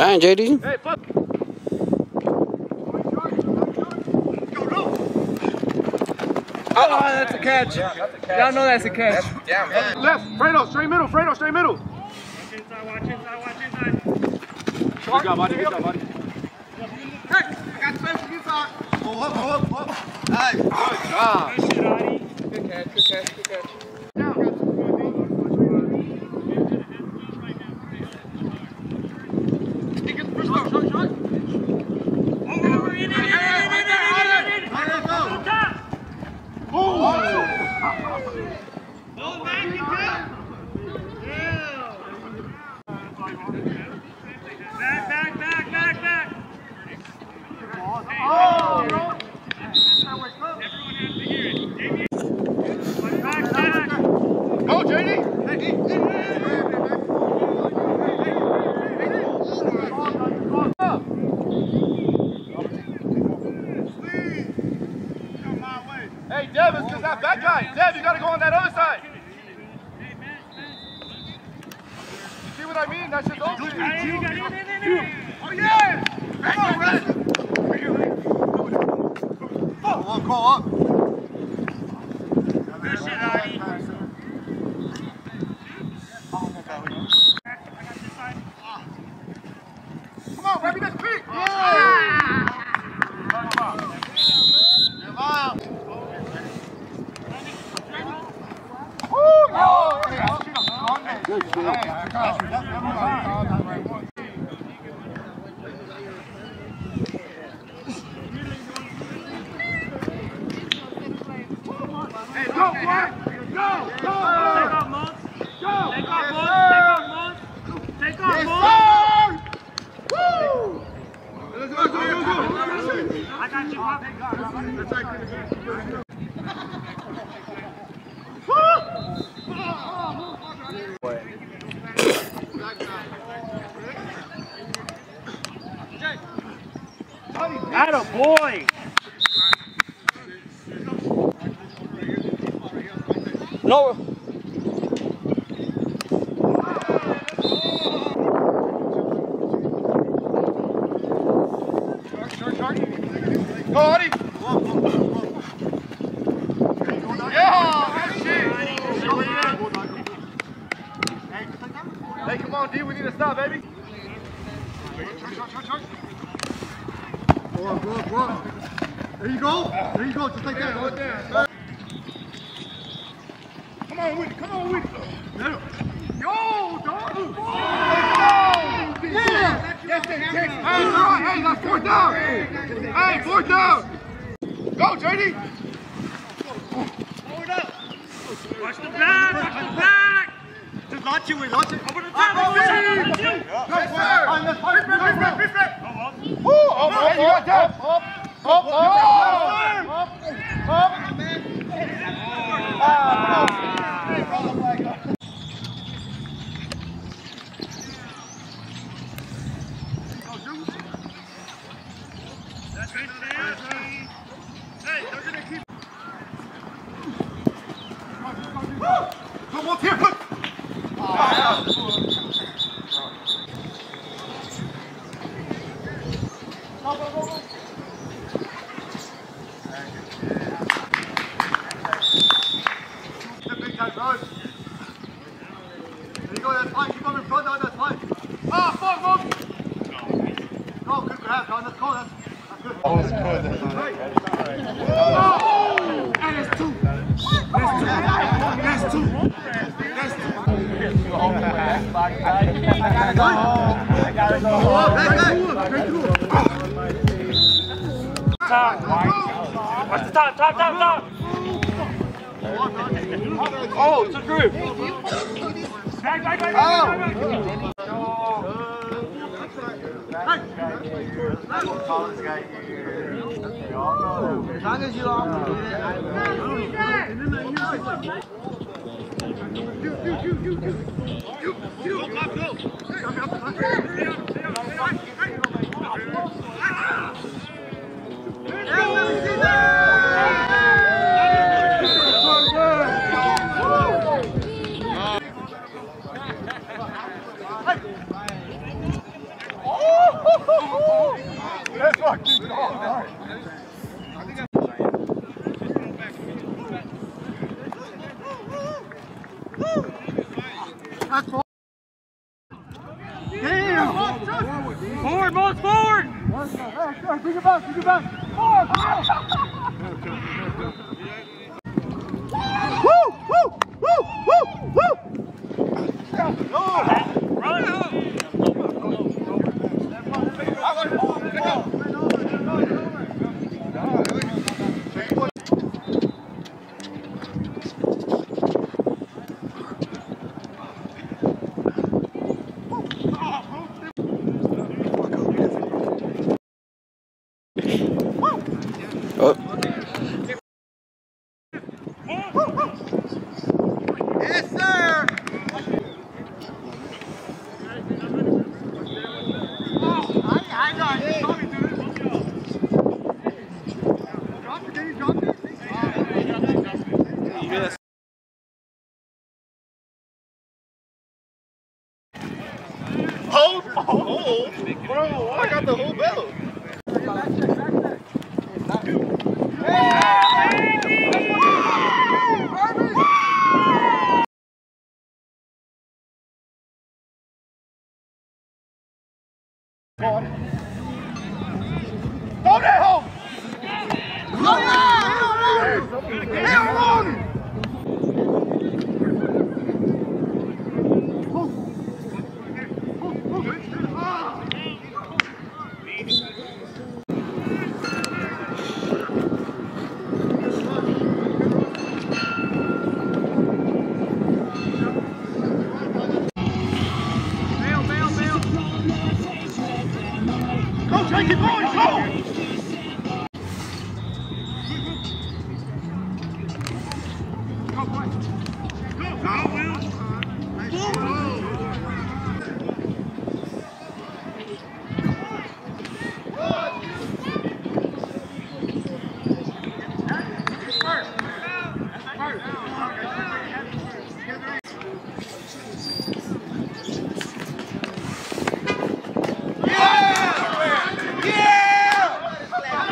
JD! Dang, JD. Hey, fuck! Oh, that's a catch. Y'all know that's a catch. Left, Fredo, straight middle, Fredo, straight middle. Watch Inside, watch inside, watch inside. Good job, buddy. Good job, buddy. Oh, oh, oh, good job. Good shit, Adi. Good catch, good catch, good catch. I mean. That's his opening. Oh, yeah. Come on, Red. Come on. Atta boy. No. Go, Audie! Yeah! Hey, come on, D, we need to stop, baby. Go up, go up, go up. There you go. There you go. Just like that. Down. Come on, Whitney, come on, Whitney. Yo, dog! Yeah! Yes, they. Hey, it's all right. Hey, that's fourth down. Hey, fourth down. Go, JD. Watch the back. Watch the back. Just launch you, we launch it. Over the top. Over the top. Over the top. Yes, sir. Fine, let's fight. Fish back, fish back. Go, Monk. Woo! Oh up, up, you got that. Up, up, up, Oh, it's good. Oh, that's two. That's two. That's two. That's two. I gotta go. I gotta go. Break through. Break through. Top. What's the top? Top, top, top. Oh, it's a group. Back, back, back, back, back, back. Matt's got you. Colin's got you. We all know that. As long as you all complete it, I you, Shoot, shoot, shoot, shoot, shoot. Shoot, shoot. you, go, go. Hey, come, come, come. Damn! Forward, Moss, forward! Hey, bring it back, bring it back. Forward, Woo! Woo! Woo! Woo! Woo! Hold, hold, bro! I got the whole belt. Go there, home! Oh yeah! Go, take it, boys, go!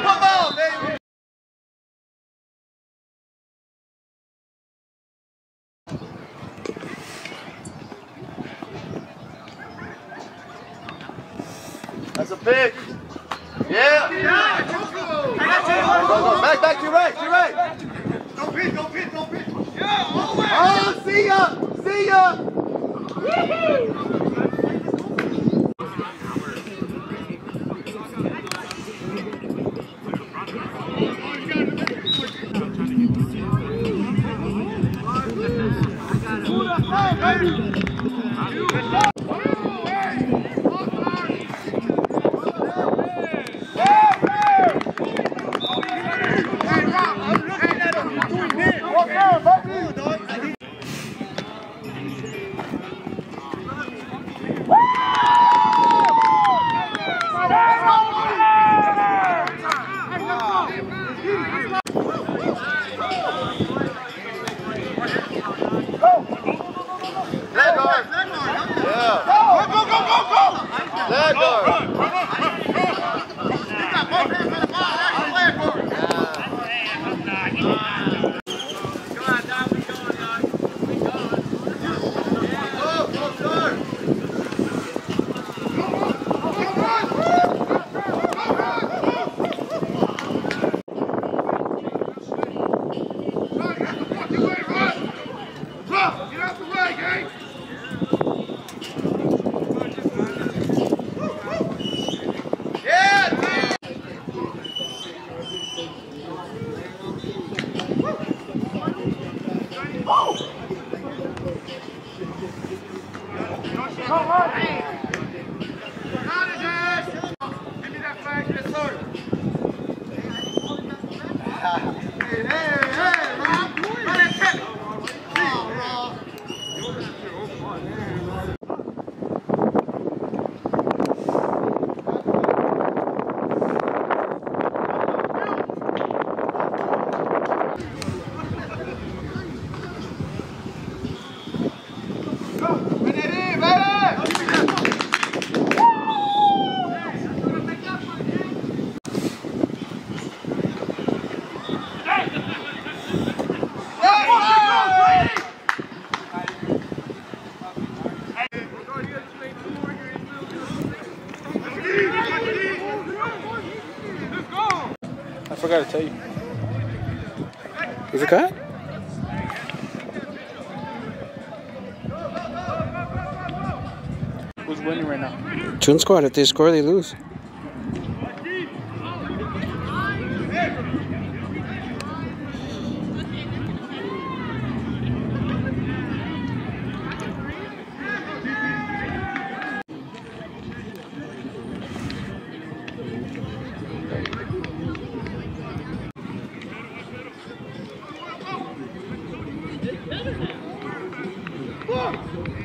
Come on, baby! That's a pick. Yeah. Go, go. Back, back to your right, to your right. Don't pitch, don't pitch, don't pitch. Oh, see ya, see ya. forgot Komm, komm, komm. Tell you. Is it cut? Who's winning right now? Toon Squad. If they score, they lose. Pô!